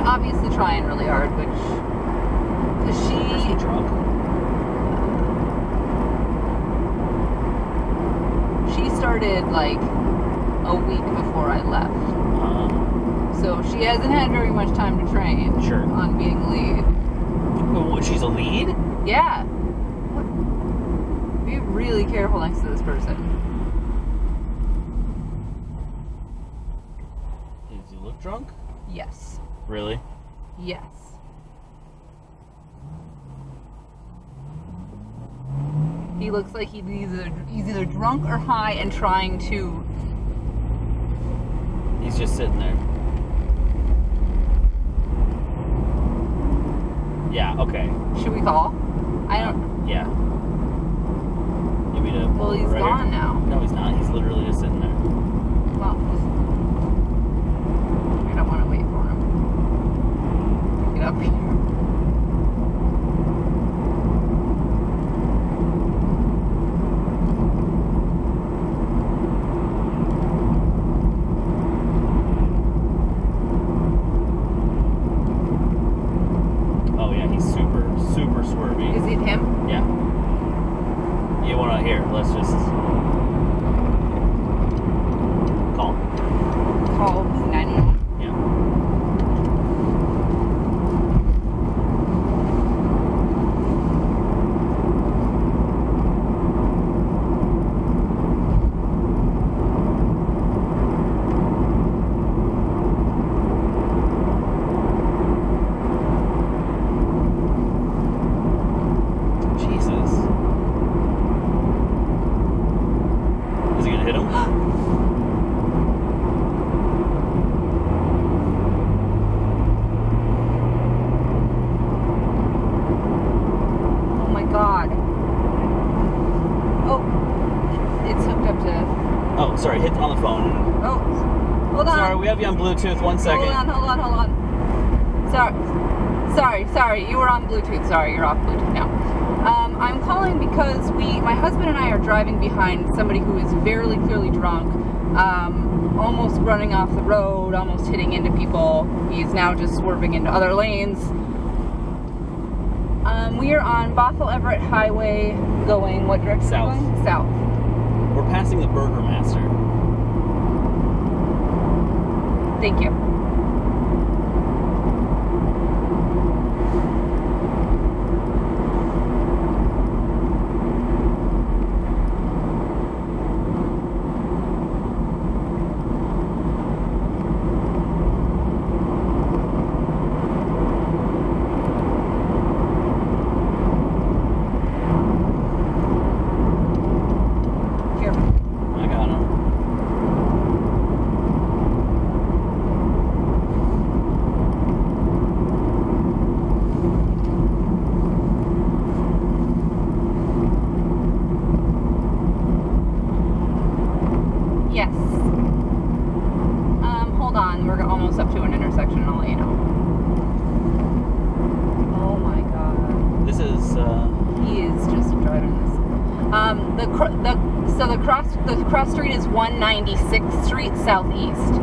obviously trying really hard, which because Is he she drunk? she started like a week before I left, Uh, so she hasn't had very much time to train Sure. on being lead. oh, what, she's a lead? Yeah. Be really careful next to this person. Does he look drunk? Yes. Really? Yes. He looks like he's either he's either drunk or high and trying to. He's just sitting there. Yeah, okay. Should we call? I don't. Yeah. You want me to Well, he's right gone here? now. No, he's not. He's literally just sitting there. Well, I don't want to wait for him. Get up here. Oh yeah, he's super, super swervy. Is it him? Yeah. You wanna here, let's just call. Call 911. Yeah. Jesus. Is he gonna hit him? Oh my god. Oh, it's hooked up to. Oh, sorry, hit on the phone. Oh, hold on. Sorry, we have you on Bluetooth. One second. Hold on, hold on, hold on. Sorry, sorry, sorry. You were on Bluetooth. Sorry, you're off Bluetooth now. Um, I'm calling because we, my husband and I, are driving behind somebody who is very clearly drunk, um, almost running off the road, almost hitting into people. He's now just swerving into other lanes. Um, we are on Bothell Everett Highway, going what direction? South. Going? South. We're passing the Burger Master. Thank you. Here. I got him. Yes. Um, hold on. We're almost up to an intersection. I'll let you know. Oh my god. This is uh He is just driving this. Um, the cr- the so the cross the cross street is 196th Street Southeast.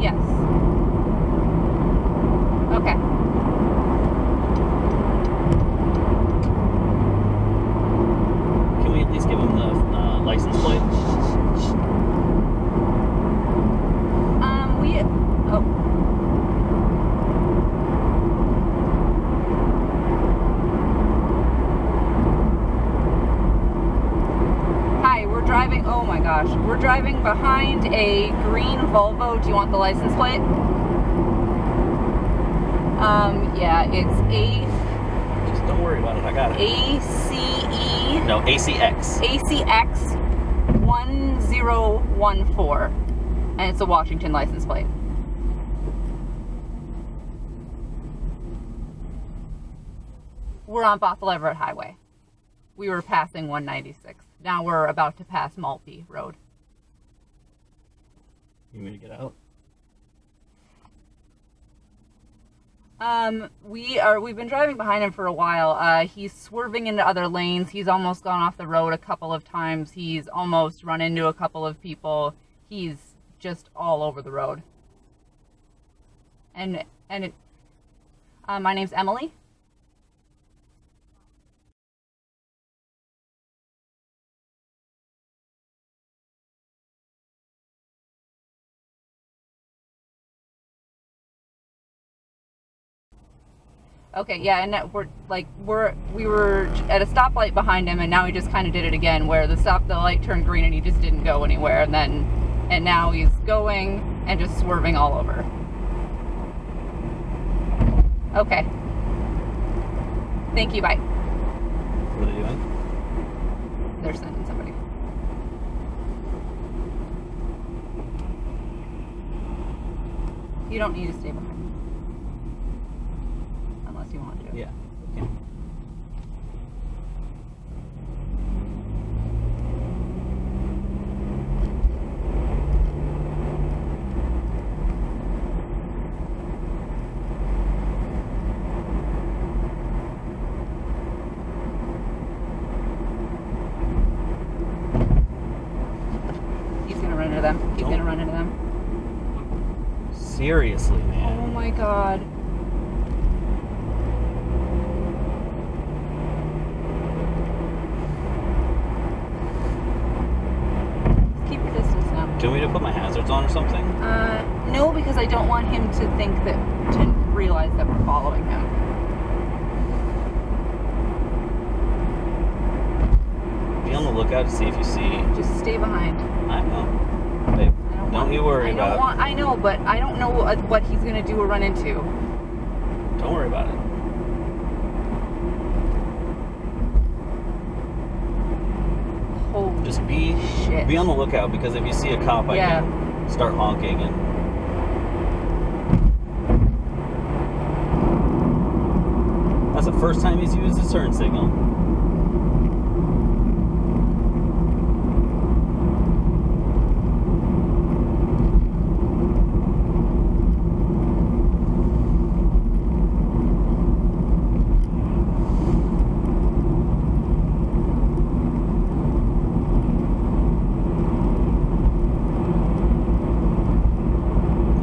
Yes. Okay. can we at least give him the uh, license plate? Um, we oh. Hi, we're driving. Oh my gosh, we're driving behind a green Volvo. Do you want the license plate? Um, yeah, it's A Just don't worry about it. I got it. A C E No, ACX. ACX one zero one four, and it's a Washington license plate. We're on Bothell Everett Highway. We were passing 196. Now we're about to pass Maltby Road. You want me to get out? Um, we are. We've been driving behind him for a while. Uh, he's swerving into other lanes. He's almost gone off the road a couple of times. He's almost run into a couple of people. He's just all over the road. And and it. Uh, my name's Emily. Okay, yeah, and we're like we're we were at a stoplight behind him, and now he just kind of did it again, where the stop the light turned green and he just didn't go anywhere, and then and now he's going and just swerving all over. Okay. Thank you. Bye. What are they doing? They're sending somebody. You don't need to stay behind. Unless you want to. Yeah. Okay. He's gonna run into them. He's Don't- gonna run into them. Seriously, man. Oh my god. Keep your distance now. Do you want me to put my hazards on or something? Uh, no, because I don't want him to think that, to realize that we're following him. Be on the lookout to see if you see. Just stay behind. I know. Don't, you worry I don't about want. I know, but I don't know what, what he's gonna do or run into. Don't worry about it. Holy Just be shit. be on the lookout because if you see a cop, I Yeah. can start honking and. That's the first time he's used his turn signal.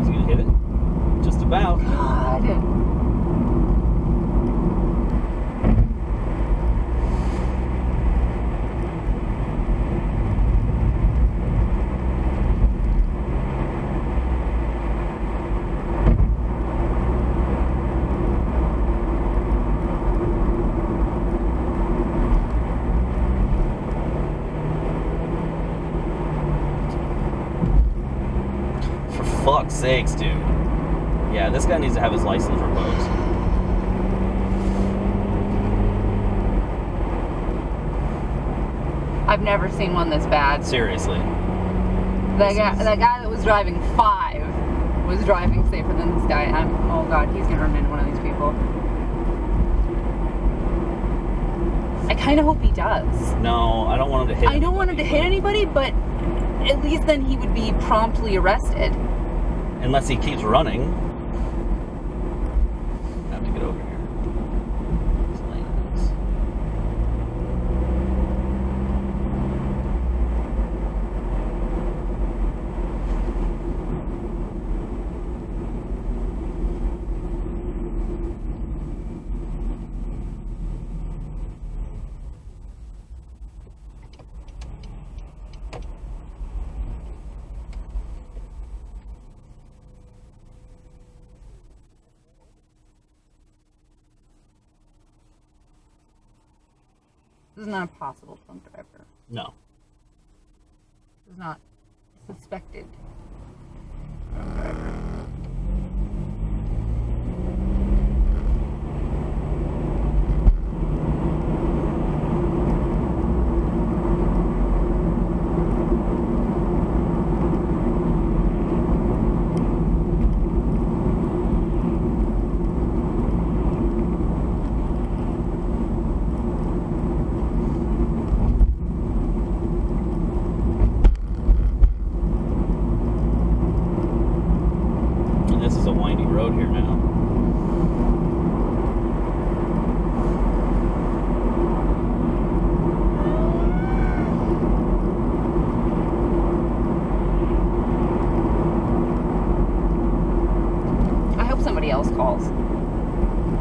Is he gonna hit it? Just about. God. For fuck's sakes, dude. Yeah, this guy needs to have his license revoked. I've never seen one this bad. Seriously. That guy, that guy that was driving five was driving safer than this guy. I'm, oh god, he's gonna run into one of these people. I kind of hope he does. No, I don't want him to hit. I don't want him to hit anybody, but at least then he would be promptly arrested. Unless he keeps running. I have to get over here. These lanes. This is not a possible drunk driver. No. This is not suspected drunk driver. And this is a windy road here now.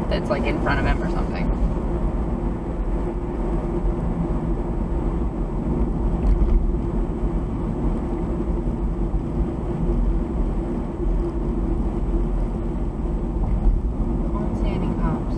that's like in front of him or something. I don't see any cops.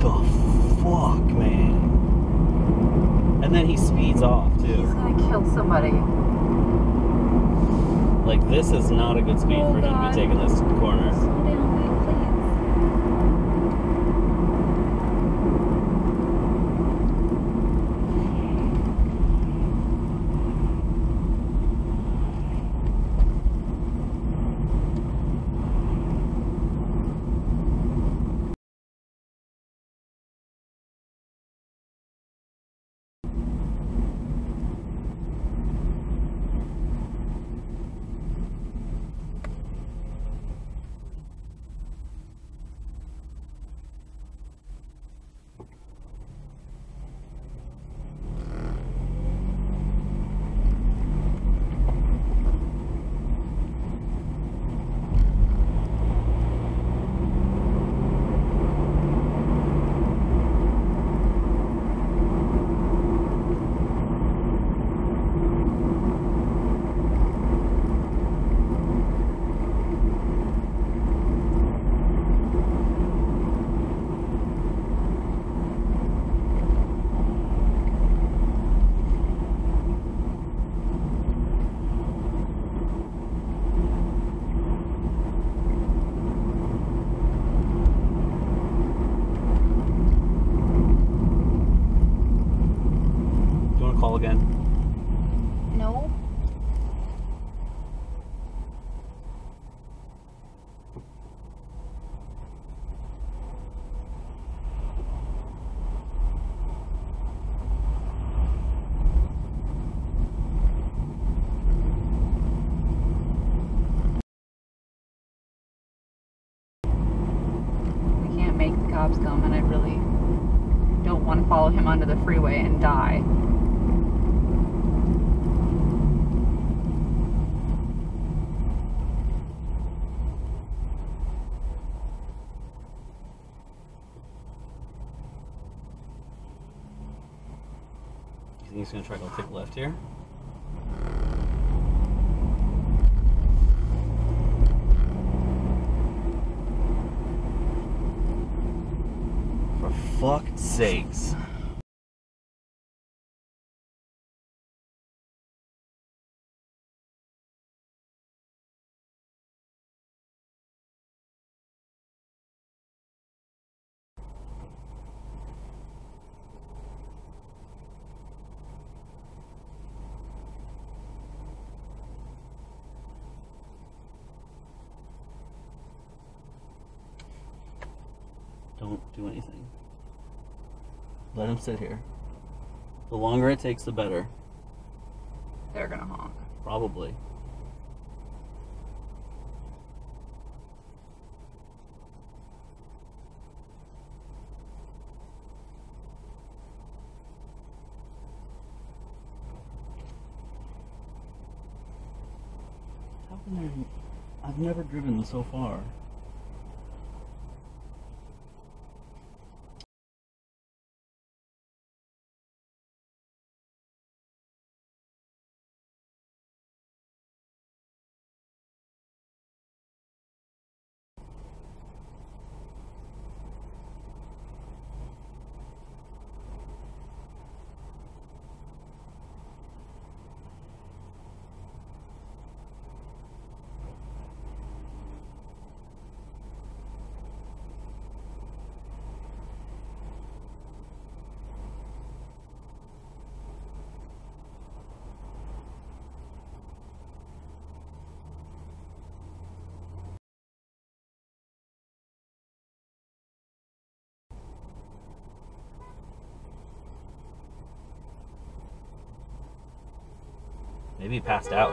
The fuck, man. And then he speeds off He's too. gonna kill somebody. Like this is not a good speed Oh, for him to be taking this corner. And I really don't want to follow him onto the freeway and die. You think he's gonna try to take left here? For fuck's sakes. Don't do anything. Let him sit here. The longer it takes, the better. They're gonna honk. Probably. How can there? I've never driven so far. Maybe he passed out.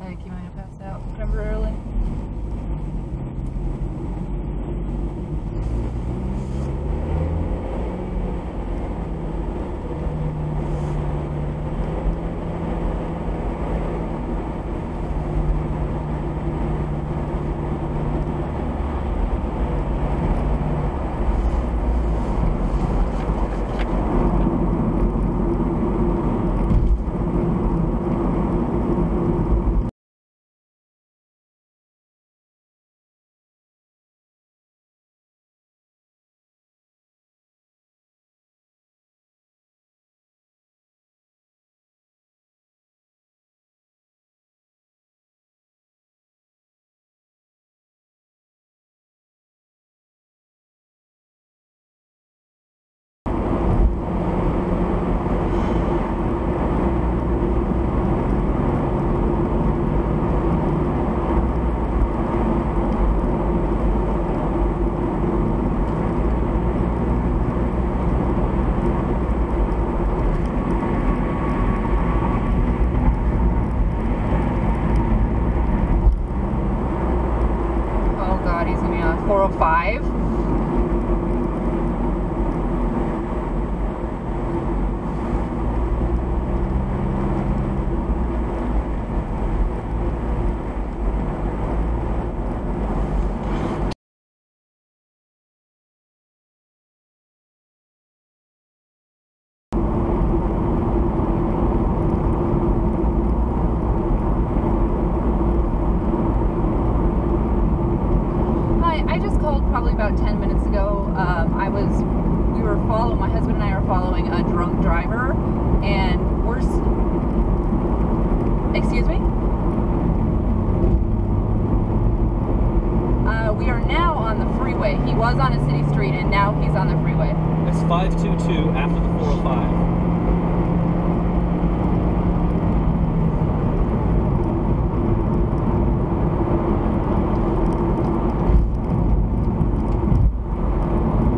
I think he might have passed out temporarily. Oh god, he's gonna be on 405. Hi, I just called probably about 10 minutes ago. Um, I was, we were following, my husband and I are following a drunk driver, and we're, excuse me? Uh, we are now on the freeway. He was on a city street, and now he's on the freeway. It's 522 after the 405.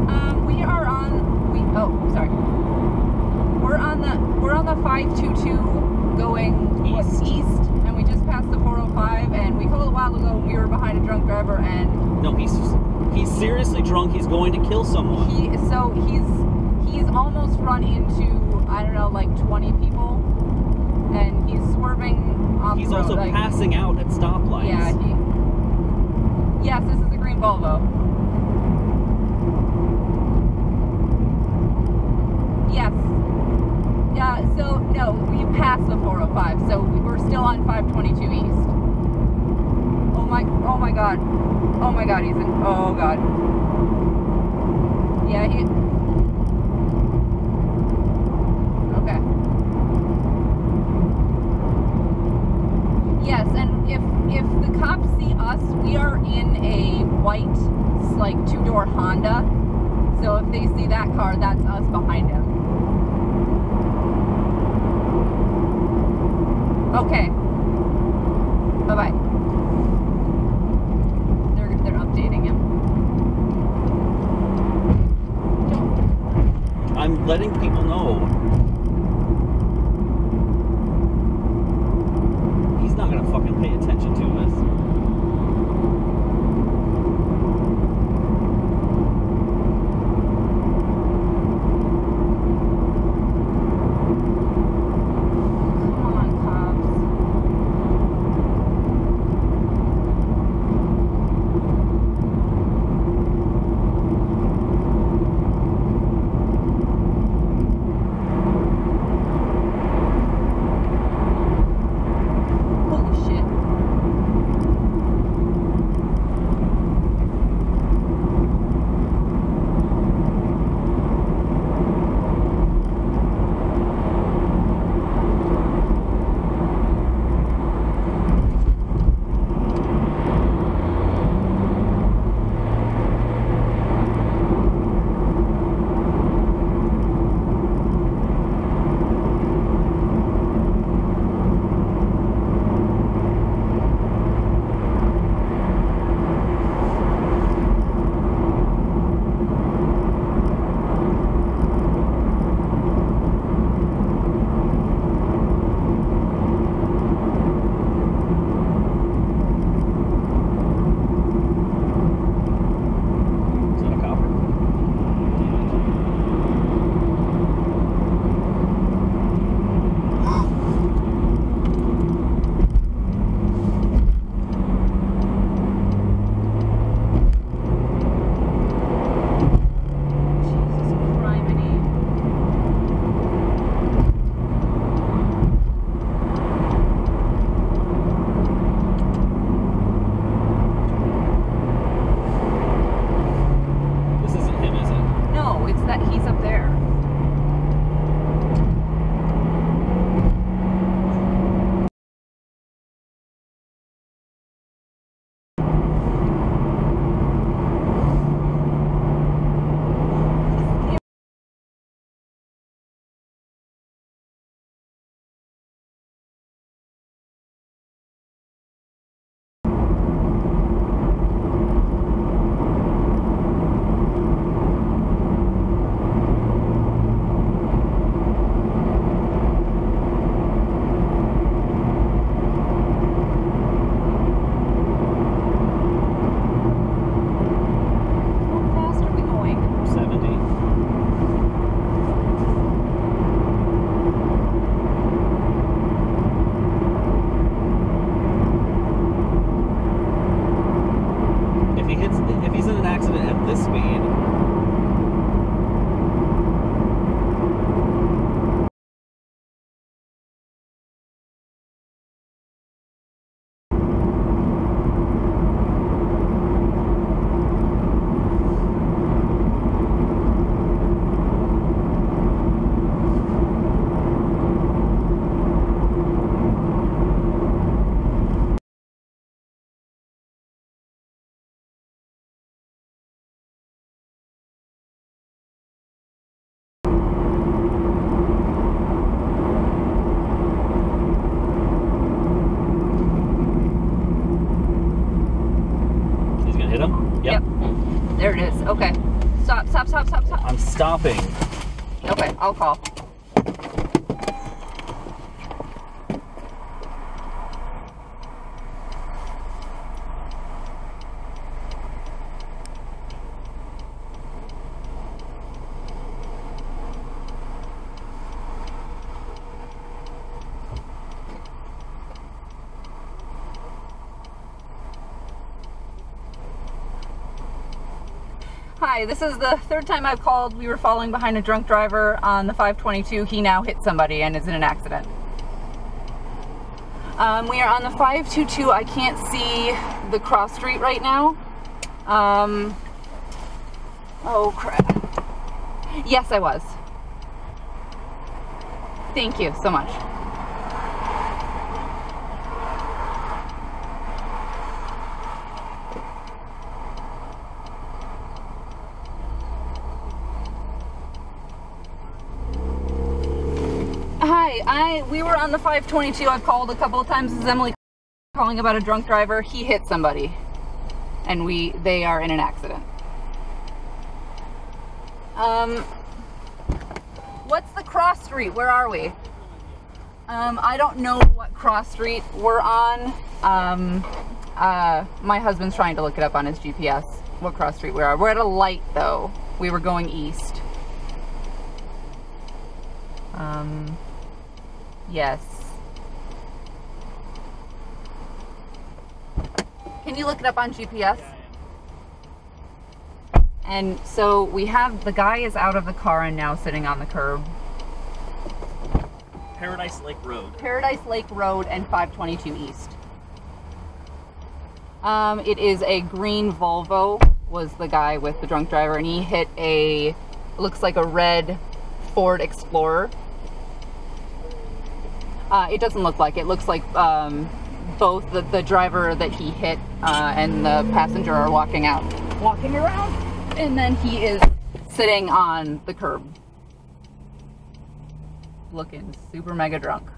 Um, we are on, we, oh, sorry. We're on the, we're on the 522 going what, East. east, and we just passed the 405, and we called a while ago, and we were behind a drunk driver, and No, he's he's seriously drunk. He's going to kill someone. he, so he's, he's almost run into, I don't know, like 20 people, and he's swerving off He's also like, passing out at stoplights. Yeah, he, yes, this is a green Volvo. Yes. Yeah, so no, you passed the 405, so we we're still on 522 east. Oh my, oh my god. Oh my god, he's in, oh god. Yeah, he, okay. Yes, and if if the cops see us, we are in a white, like two door Honda. So if they see that car, that's us behind him. Okay. Bye bye. They're they're updating him. I'm letting people stopping. Okay, I'll call. Hi, this is the third time I've called. We were following behind a drunk driver on the 522. He now hit somebody and is in an accident. Um, we are on the 522. I can't see the cross street right now. Um, oh crap. Yes, I was. Thank you so much. Hi, I we were the 522. I've called a couple of times. Is Emily calling about a drunk driver. He hit somebody, and we they are in an accident. Um, what's the cross street? Where are we? Um, I don't know what cross street we're on. Um, uh, my husband's trying to look it up on his GPS. What cross street we are? We're at a light though. We were going east. Um, yes. Can you look it up on GPS? And so we have the guy is out of the car and now sitting on the curb. Paradise Lake Road. Paradise Lake Road and 522 East. Um, it is a green Volvo. Was the guy with the drunk driver, and he hit a looks like a red Ford Explorer. Uh, it doesn't look like it. Looks like um, both the, the driver that he hit uh, and the passenger are walking out, walking around, and then he is sitting on the curb, looking super mega drunk.